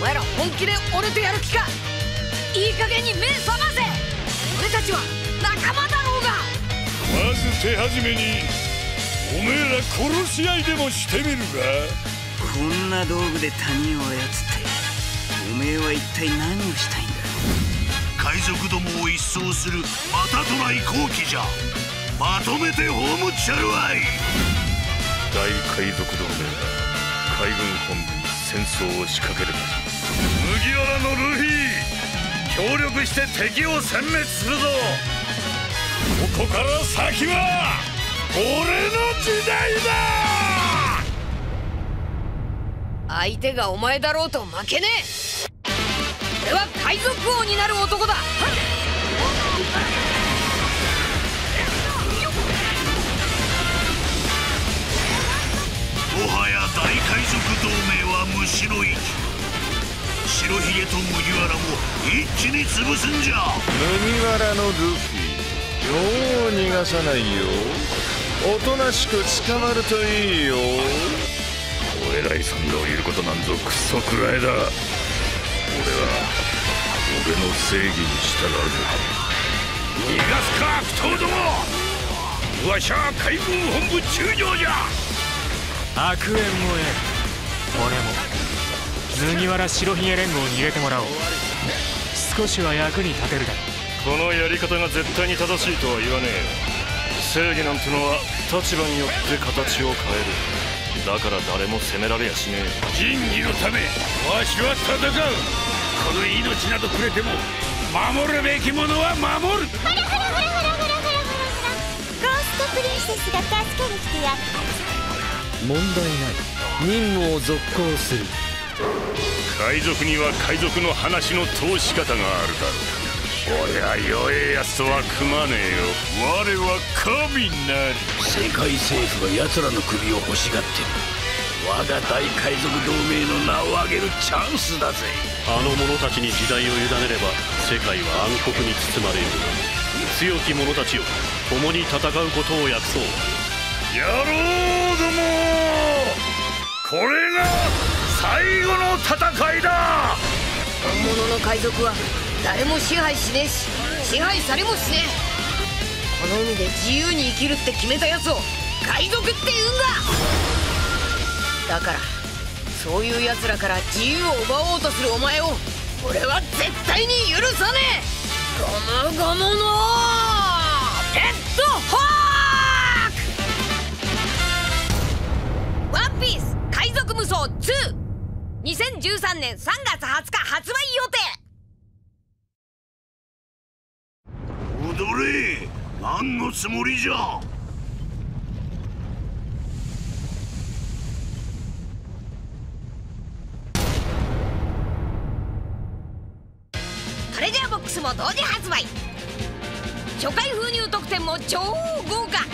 お前ら本気で俺とやる気か？いい加減に目覚ませ！俺たちは仲間だろうが！まず手始めにおめえら殺し合いでもしてみるが。こんな道具で他人を操っておめえは一体何をしたいんだ？海賊どもを一掃するまたとない好機じゃ。まとめて葬っちゃるわい大海賊同盟が海軍本部に戦争を仕掛けるらしい麦わらのルフィ協力して敵を殲滅するぞ。ここから先は俺の時代だ！相手がお前だろうと負けねえ。俺は海賊王になる男だ。白ひげと麦わらも一気に潰すんじゃ。麦わらのルフィよう逃がさないよ。おとなしく捕まるといいよ。お偉いさんがいることなんぞクソくらいだ。俺は俺の正義に従う逃がすか悪党ども。わしゃ海軍本部中将じゃ。悪縁もえ俺も麦わら白ひげ連合に入れてもらおう。少しは役に立てるだろこのやり方が絶対に正しいとは言わねえ正義なんてのは立場によって形を変える。だから誰も責められやしねえ仁義のためわしは戦う。この命などくれても守るべきものは守る。ほらほらほらほらほらほらほら。ゴーストプリンセスが助けに来てやった。問題ない。任務を続行する海賊には海賊の話の通し方がある。だろう俺は弱えやつとは組まねえよ我は神なり世界政府が奴らの首を欲しがってる。我が大海賊同盟の名を上げるチャンスだぜ。あの者たちに時代を委ねれば世界は暗黒に包まれる。強き者たちよ共に戦うことを約束。野郎どもこれが最後の戦いだ。本物の海賊は誰も支配しねえし支配されもしねえ。この海で自由に生きるって決めたやつを海賊って言うんだ。だからそういうやつらから自由を奪おうとするお前を俺は絶対に許さねえ。ゴムゴムのペットホー22013年3月20日発売予定。踊れ。何のつもりじゃ。トレジャーボックスも同時発売。初回封入特典も超豪華